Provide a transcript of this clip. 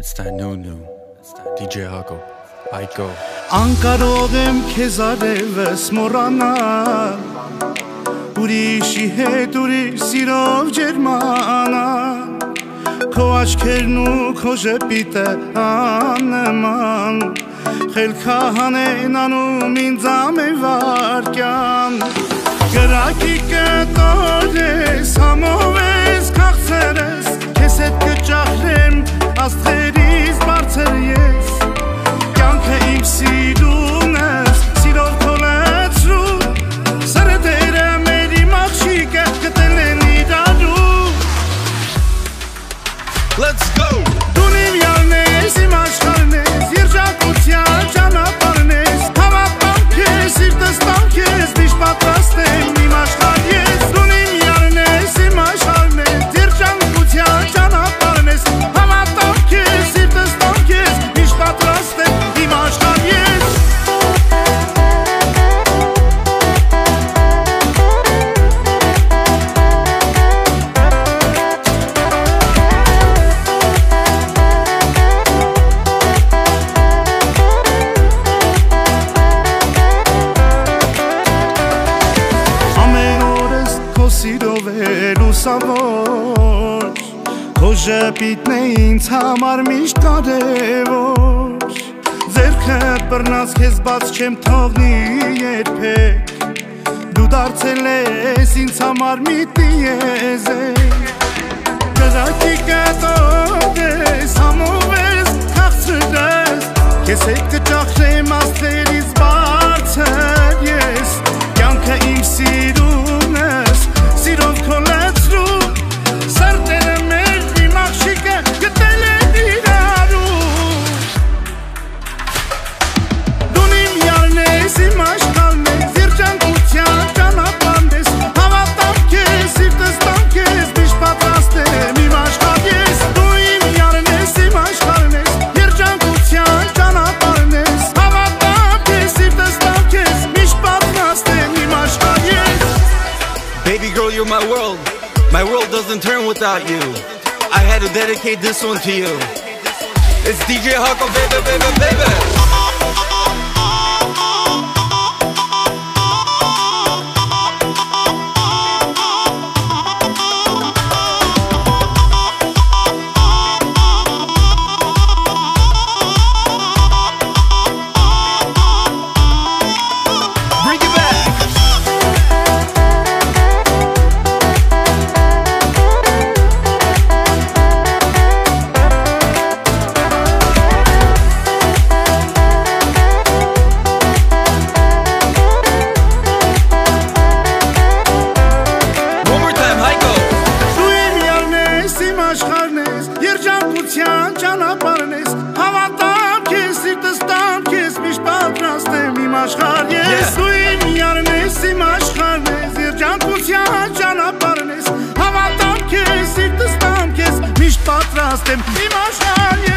Antonio DJ Հակոբ Այկո Անկարող եմ քեզ արևս մոռանալ Ուրիշի հետ ուրիշ սիրով ջերմանալ Քո աչքերն ու քո ժպիտը աննման Խելքահանեն անում ինձ ամեն վարկյան Գրակի կտոր ես, համով ես, Let's go! Դուն իմ յալն ես, իմ աշխարհն ես, երջանկության ճանապարհն ես Հավատամ քեզ, սիրտս տամ քեզ, սիրով է լուսավոր Քո ժպիտն է ինձ համար միշտ կարևոր Ձերքը բռնած քեզ բաց չեմ թողնի երբեք Դու դարձել ես ինձ համար մի տիեզեք Գրակի կտով ես, համով ես, կաղցրես Քեզ հետ կճախրեմ Baby girl, you're my world. My world doesn't turn without you. I had to dedicate this one to you. It's DJ Huckle, baby, baby, baby. Քեզ, սիրտս տամ քեզ, միշտ պատրաստ եմ իմ աշխարհ ես. Դու իմ յալն ես, իմ աշխարհն ես, երջանկության ճանապարհն ես Հավատամ քեզ, սիրտս տամ քեզ, միշտ պատրաստ եմ իմ աշխարհ